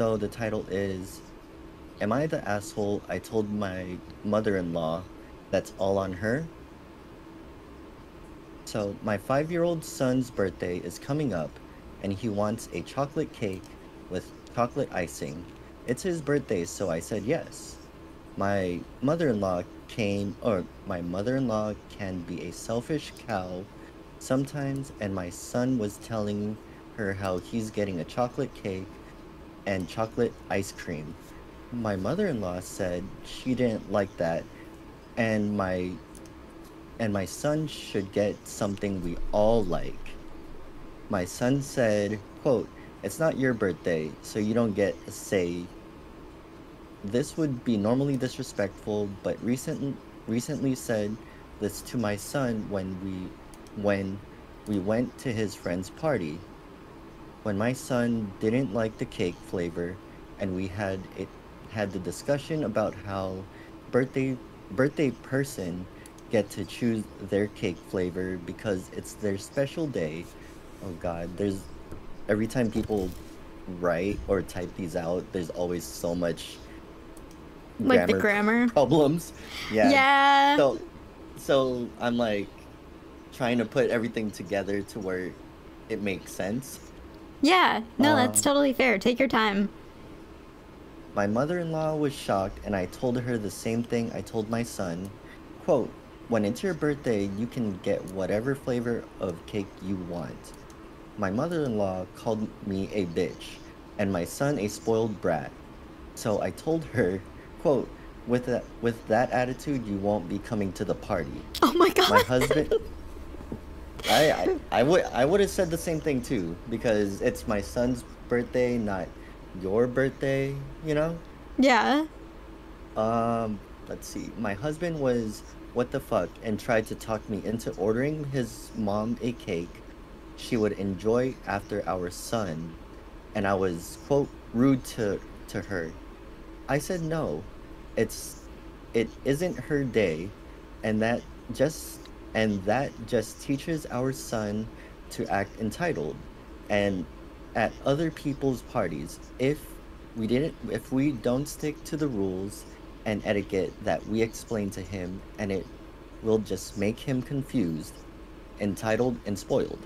So the title is Am I the asshole I told my mother in law that's all on her? So, my five year old son's birthday is coming up, and he wants a chocolate cake with chocolate icing. It's his birthday, so I said yes. My mother in law came, or my mother in law can be a selfish cow sometimes, and my son was telling her how he's getting a chocolate cake and chocolate ice cream. My mother in law said she didn't like that, and my and my son should get something we all like. My son said, quote, It's not your birthday, so you don't get a say. This would be normally disrespectful, but recent, recently said this to my son when we when we went to his friend's party. When my son didn't like the cake flavor and we had it had the discussion about how birthday birthday person get to choose their cake flavor because it's their special day. Oh god, there's every time people write or type these out, there's always so much like the grammar problems. Yeah. Yeah. So so I'm like trying to put everything together to where it makes sense. Yeah. No, Uh, that's totally fair. Take your time. My mother-in-law was shocked and I told her the same thing I told my son. Quote, when it's your birthday, you can get whatever flavor of cake you want. My mother-in-law called me a bitch and my son a spoiled brat. So I told her, quote, with that with that attitude you won't be coming to the party. Oh my god. My husband I, I I would I would have said the same thing too because it's my son's birthday, not your birthday, you know? yeah. Um, let's see. My husband was what the fuck and tried to talk me into ordering his mom a cake she would enjoy after our son, and I was quote rude to to her. I said no. It's it isn't her day, and that just and that just teaches our son to act entitled. And at other people's parties if we didn't if we don't stick to the rules and etiquette that we explain to him and it will just make him confused entitled and spoiled.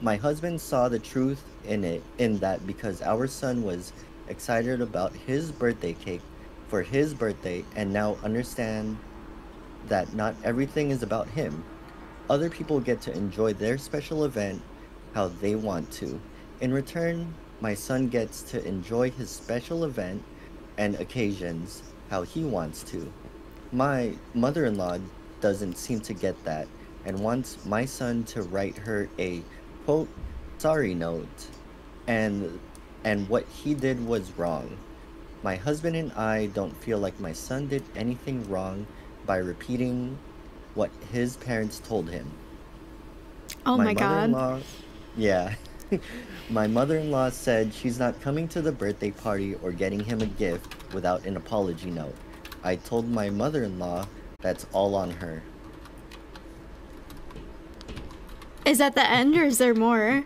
My husband saw the truth in it in that because our son was excited about his birthday cake for his birthday and now understand that not everything is about him other people get to enjoy their special event how they want to in return my son gets to enjoy his special event and occasions how he wants to. My mother in law doesn't seem to get that and wants my son to write her a quote sorry note and and what he did was wrong. My husband and I don't feel like my son did anything wrong by repeating what his parents told him. Oh my, god. Yeah. my mother-in-law said she's not coming to the birthday party or getting him a gift without an apology note. I told my mother-in-law that's all on her. Is that the end or is there more?